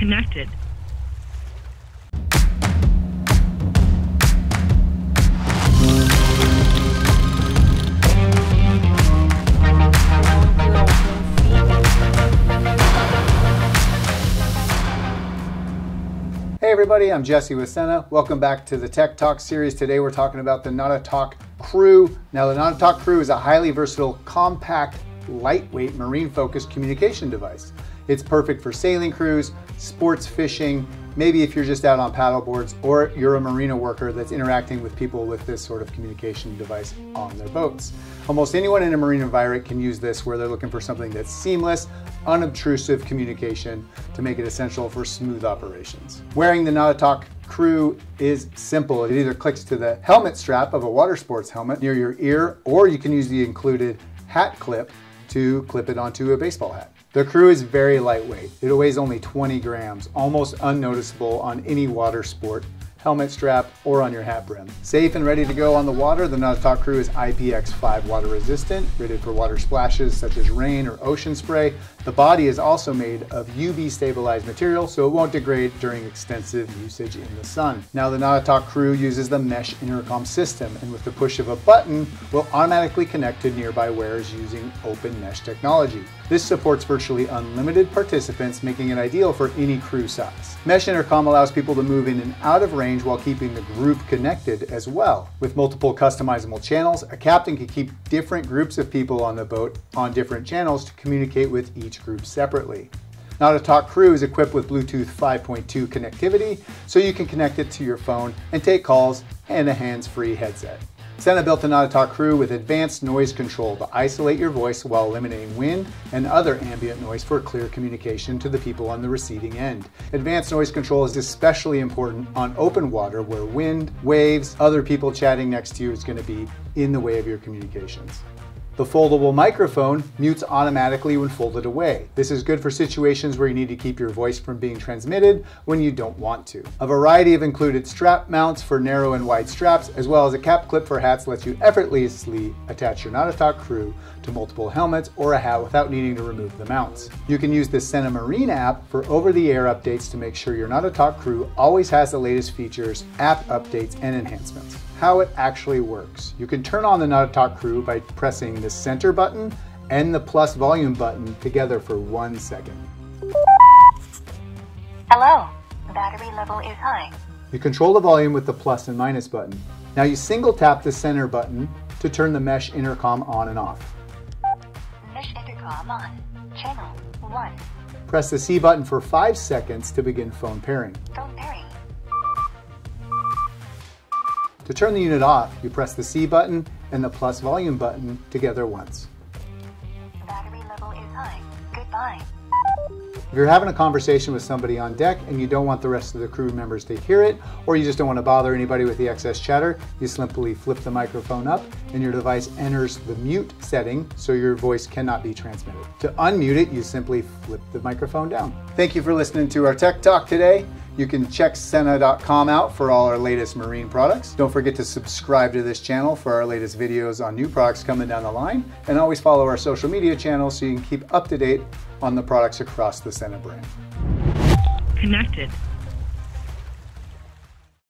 Connected. Hey everybody, I'm Jesse with Sena. Welcome back to the Tech Talk series. Today we're talking about the Nautitalk Crew. Now the Nautitalk Crew is a highly versatile, compact, lightweight marine-focused communication device. It's perfect for sailing crews, sports fishing, maybe if you're just out on paddle boards or you're a marina worker that's interacting with people with this sort of communication device on their boats. Almost anyone in a marine environment can use this where they're looking for something that's seamless, unobtrusive communication to make it essential for smooth operations. Wearing the Nautitalk crew is simple. It either clicks to the helmet strap of a water sports helmet near your ear, or you can use the included hat clip to clip it onto a baseball hat. The crew is very lightweight. It weighs only 20 grams, almost unnoticeable on any water sport helmet strap, or on your hat brim. Safe and ready to go on the water, the Nautitalk Crew is IPX5 water resistant, rated for water splashes such as rain or ocean spray. The body is also made of UV stabilized material, so it won't degrade during extensive usage in the sun. Now the Nautitalk Crew uses the mesh intercom system, and with the push of a button, will automatically connect to nearby wearers using open mesh technology. This supports virtually unlimited participants, making it ideal for any crew size. Mesh intercom allows people to move in and out of range range while keeping the group connected as well. With multiple customizable channels, a captain can keep different groups of people on the boat on different channels to communicate with each group separately. Nautitalk Crew is equipped with Bluetooth 5.2 connectivity, so you can connect it to your phone and take calls and a hands-free headset. Sena built a Nautitalk crew with advanced noise control to isolate your voice while eliminating wind and other ambient noise for clear communication to the people on the receiving end. Advanced noise control is especially important on open water where wind, waves, other people chatting next to you is going to be in the way of your communications. The foldable microphone mutes automatically when folded away. This is good for situations where you need to keep your voice from being transmitted when you don't want to. A variety of included strap mounts for narrow and wide straps, as well as a cap clip for hats lets you effortlessly attach your Nautitalk crew to multiple helmets or a hat without needing to remove the mounts. You can use the Marine app for over-the-air updates to make sure your Nautitalk crew always has the latest features, app updates, and enhancements how it actually works. You can turn on the Nautitalk crew by pressing the center button and the plus volume button together for one second. Hello, battery level is high. You control the volume with the plus and minus button. Now you single tap the center button to turn the mesh intercom on and off. Mesh intercom on. Channel 1. Press the C button for 5 seconds to begin phone pairing. Phone To turn the unit off, you press the C button and the plus volume button together once. Battery level is high. Goodbye. If you're having a conversation with somebody on deck and you don't want the rest of the crew members to hear it, or you just don't want to bother anybody with the excess chatter, you simply flip the microphone up and your device enters the mute setting so your voice cannot be transmitted. To unmute it, you simply flip the microphone down. Thank you for listening to our Tech Talk today. You can check Sena.com out for all our latest marine products. Don't forget to subscribe to this channel for our latest videos on new products coming down the line. And always follow our social media channels so you can keep up to date on the products across the Sena brand. Connected.